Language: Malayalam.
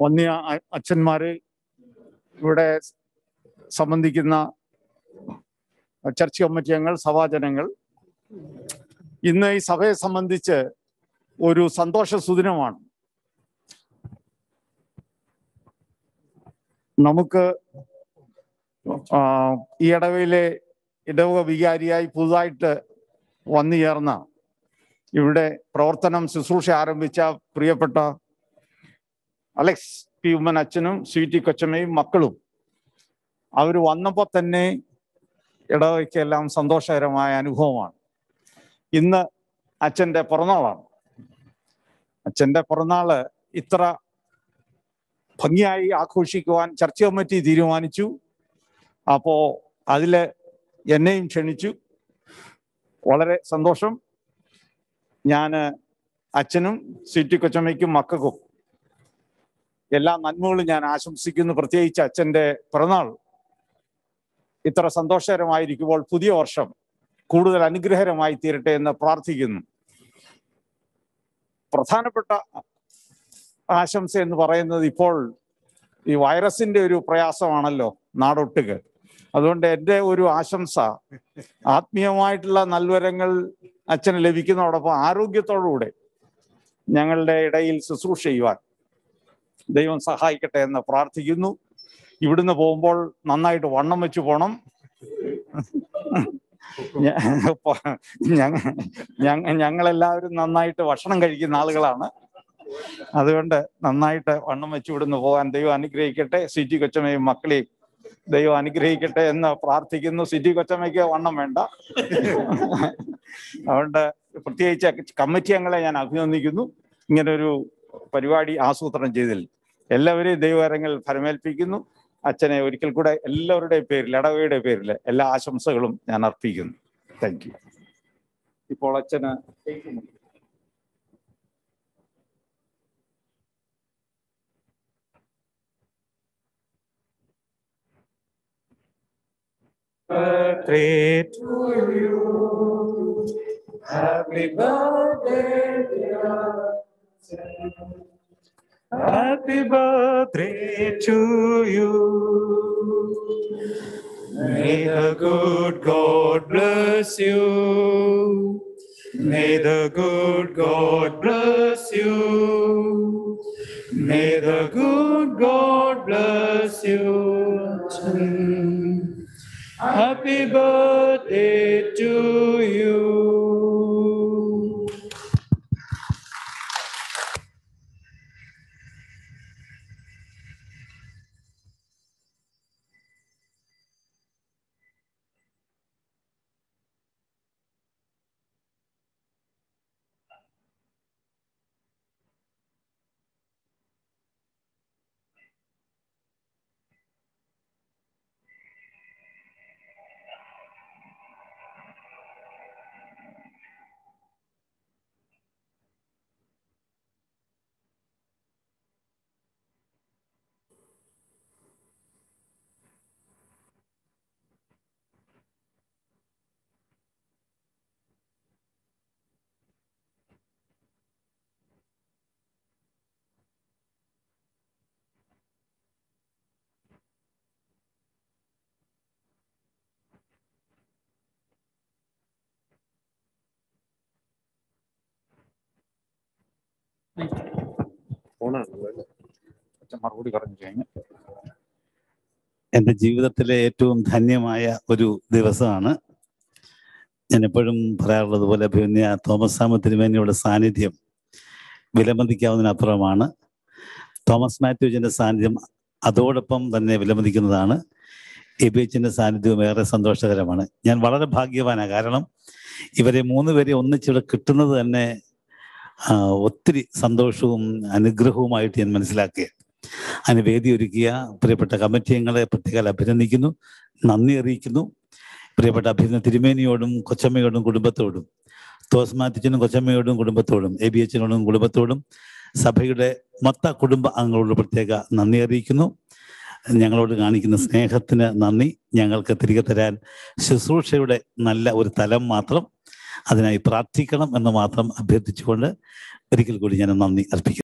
വന്യ അ- അച്ഛന്മാര് ഇവിടെ സംബന്ധിക്കുന്ന ചർച്ച് കമ്മിറ്റി അംഗങ്ങൾ സഭാജനങ്ങൾ. ഇന്ന് ഈ സഭയെ സംബന്ധിച്ച് ഒരു സന്തോഷ സുദിനമാണ്. നമുക്ക് ഈ ഇടവയിലെ ഇടവക വികാരിയായി പുതുതായിട്ട് വന്നു ചേർന്ന ഇവിടെ പ്രവർത്തനം ശുശ്രൂഷ ആരംഭിച്ച പ്രിയപ്പെട്ട അലക്സ് പി ഉമ്മൻ അച്ഛനും സി ടി കൊച്ചമ്മയും മക്കളും. അവർ വന്നപ്പോൾ തന്നെ ഇടവയ്ക്കെല്ലാം സന്തോഷകരമായ അനുഭവമാണ്. ഇന്ന് അച്ഛന്റെ പിറന്നാളാണ്. അച്ഛന്റെ പിറന്നാൾ ഇത്ര ഭംഗിയായി ആഘോഷിക്കുവാൻ ചർച്ച കമ്മിറ്റി തീരുമാനിച്ചു. അപ്പോൾ അതിൽ എന്നെയും ക്ഷണിച്ചു. വളരെ സന്തോഷം. ഞാൻ അച്ഛനും സി ടി കൊച്ചമ്മയ്ക്കും മക്കൾക്കും എല്ലാ നന്മകളും ഞാൻ ആശംസിക്കുന്നു. പ്രത്യേകിച്ച് അച്ഛന്റെ പിറന്നാൾ. ഇത്ര സന്തോഷകരമായിരിക്കുമ്പോൾ പുതിയ വർഷം കൂടുതൽ അനുഗ്രഹരമായി തീരട്ടെ എന്ന് പ്രാർത്ഥിക്കുന്നു. പ്രധാനപ്പെട്ട ആശംസ എന്ന് പറയുന്നത് ഇപ്പോൾ ഈ വൈറസിന്റെ ഒരു പ്രയാസമാണല്ലോ നാടൊട്ടുക്ക് അതുകൊണ്ട് എന്റെ ഒരു ആശംസ ആത്മീയമായിട്ടുള്ള നൽവരങ്ങൾ അച്ഛന് ലഭിക്കുന്നതോടൊപ്പം ആരോഗ്യത്തോടുകൂടെ ഞങ്ങളുടെ ഇടയിൽ ശുശ്രൂഷ ചെയ്യുവാൻ ദൈവം സഹായിക്കട്ടെ എന്ന് പ്രാർത്ഥിക്കുന്നു. ഇവിടുന്ന് പോകുമ്പോൾ നന്നായിട്ട് വണ്ണം വെച്ച് പോണം. ഞങ്ങളെല്ലാവരും നന്നായിട്ട് ഭക്ഷണം കഴിക്കുന്ന ആളുകളാണ്. അതുകൊണ്ട് നന്നായിട്ട് വണ്ണം വെച്ച് ഇവിടുന്ന് പോകാൻ ദൈവം അനുഗ്രഹിക്കട്ടെ. സിറ്റി കൊച്ചമ്മയും മക്കളെയും ദൈവം അനുഗ്രഹിക്കട്ടെ എന്ന് പ്രാർത്ഥിക്കുന്നു. സിറ്റി കൊച്ചമ്മയ്ക്ക് വണ്ണം വേണ്ട. അതുകൊണ്ട് പ്രത്യേകിച്ച് കമ്മിറ്റി അംഗങ്ങളെ ഞാൻ അഭിനന്ദിക്കുന്നു. ഇങ്ങനൊരു പരിപാടി ആസൂത്രണം ചെയ്തതിൽ എല്ലാവരെയും ദൈവകരങ്ങൾ ഫലമേൽപ്പിക്കുന്നു അച്ഛനെ ഒരിക്കൽ കൂടെ എല്ലാവരുടെയും പേരിൽ ഇടവയുടെ പേരിൽ എല്ലാ ആശംസകളും ഞാൻ അർപ്പിക്കുന്നു താങ്ക് യു ഇപ്പോൾ അച്ഛന് birthday to you. Happy birthday, dear. Happy birthday to you. May the good God bless you. May the good God bless you. May the good God bless you. Happy birthday to അച്ഛൻ മറുപടി പറഞ്ഞു കഴിഞ്ഞു. എന്റെ ജീവിതത്തിലെ ഏറ്റവും ധന്യമായ ഒരു ദിവസമാണ്. ഞാൻ എപ്പോഴും പറയാറുള്ളത് പോലെ പിന്നെ തോമസ് സാമ തിരുമേനിയുടെ സാന്നിധ്യം വിലമതിക്കാവുന്നതിനപ്പുറമാണ്. തോമസ് മാത്യുജിന്റെ സാന്നിധ്യം അതോടൊപ്പം തന്നെ വിലമതിക്കുന്നതാണ്. എബിഎച്ചിന്റെ സാന്നിധ്യവും ഏറെ സന്തോഷകരമാണ്. ഞാൻ വളരെ ഭാഗ്യവാനാണ് കാരണം ഇവരെ മൂന്ന് പേരെ ഒന്നിച്ചിവിടെ കിട്ടുന്നത് തന്നെ ഒത്തിരി സന്തോഷവും അനുഗ്രഹവുമായിട്ട് ഞാൻ മനസ്സിലാക്കുക അതിന് വേദി ഒരുക്കിയ പ്രിയപ്പെട്ട കമ്മിറ്റി അംഗങ്ങളെ പ്രത്യേകം അഭിനന്ദിക്കുന്നു നന്ദി അറിയിക്കുന്നു. പ്രിയപ്പെട്ട അഭിനന്ദ തിരുമേനിയോടും കൊച്ചമ്മയോടും കുടുംബത്തോടും തോസ് മാത്യച്ചനും കൊച്ചമ്മയോടും കുടുംബത്തോടും എ ബി എച്ചിനോടും കുടുംബത്തോടും സഭയുടെ മൊത്ത കുടുംബ അംഗങ്ങളോട് പ്രത്യേക നന്ദി അറിയിക്കുന്നു. ഞങ്ങളോട് കാണിക്കുന്ന സ്നേഹത്തിന് നന്ദി. ഞങ്ങൾക്ക് തിരികെ തരാൻ ശുശ്രൂഷയുടെ നല്ല ഒരു തലം മാത്രം അതിനായി പ്രാർത്ഥിക്കണം എന്ന് മാത്രം അഭ്യർത്ഥിച്ചുകൊണ്ട് ഒരിക്കൽ കൂടി ഞാൻ നന്ദി അർപ്പിക്കുന്നു.